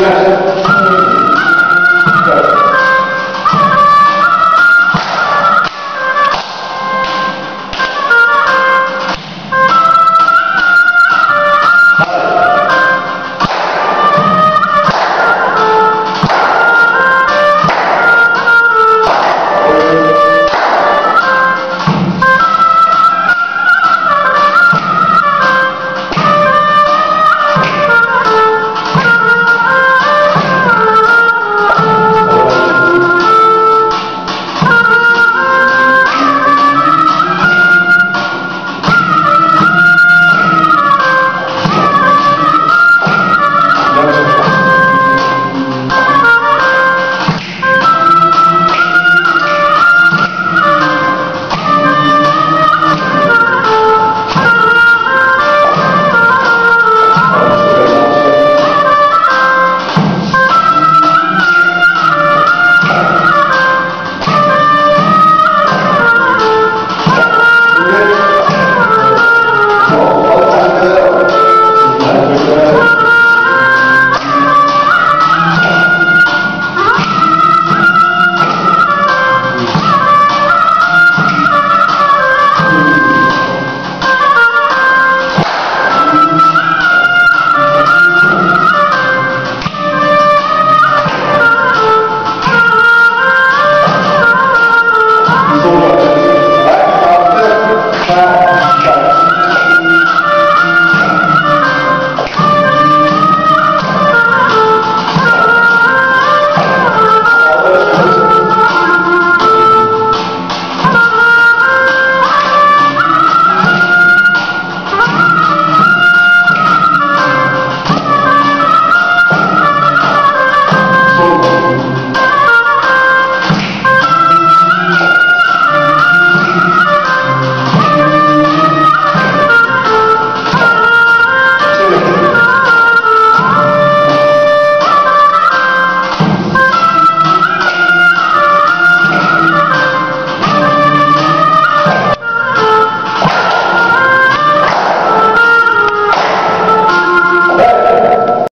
Yes.